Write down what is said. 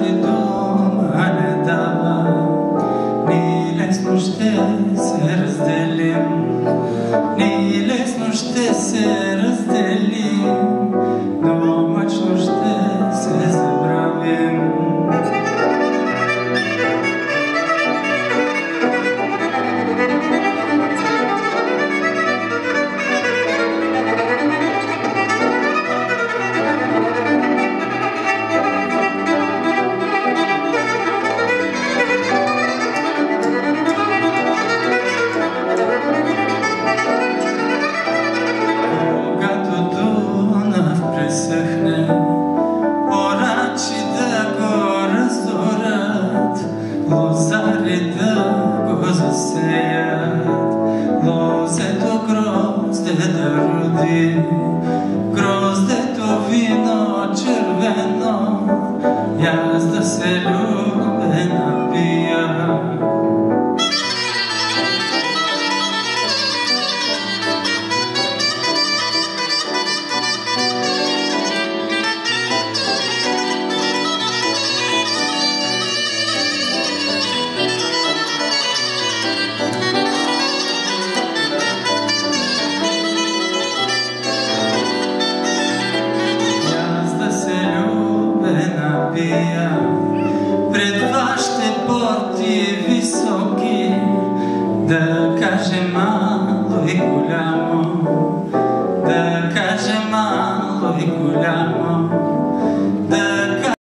did високи, да каже мало и голямо,